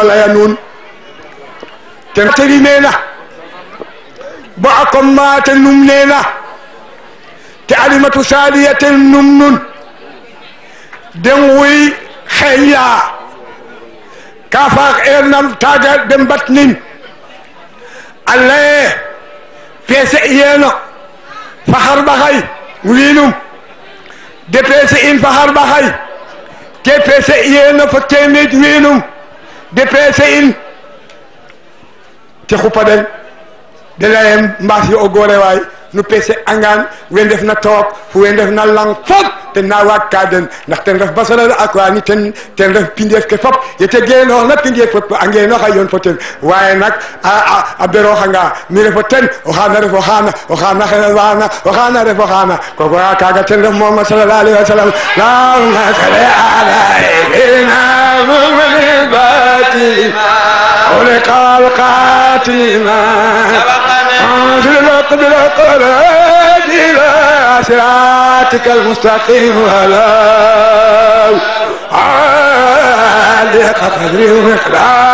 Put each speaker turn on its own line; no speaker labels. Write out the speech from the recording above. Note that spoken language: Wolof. la yanuun ten tegi nee na bo a kommaate num nee na te alimatu saaliyaten num nun den wuy xeeña ka faax eer nam taaga den bat nin a laye feese yeeno faxar baxay wiinum de peese in faxar baxay te peese yeeno fo teemeed wiinum dépensé in te xupaɗen delayen mbasi o gore way no peese angan we ndefna took fo we ndefna lang fop ten na waag ka den ndax ten ref basalal akwani ten ten ref pindeef ke fop yete genooxna pindeef fop a ngenooxa yoon fo ten waaye nak a berooxanga mi refo ten o xaana refo xaana o xaana xelal o xaana refo xaana ten ref moom sallallahu alayhi wa sallam
رقاب قاتما انزل العقب العقبات الى صراطك المستقيم ولو عالق قدري ومقدار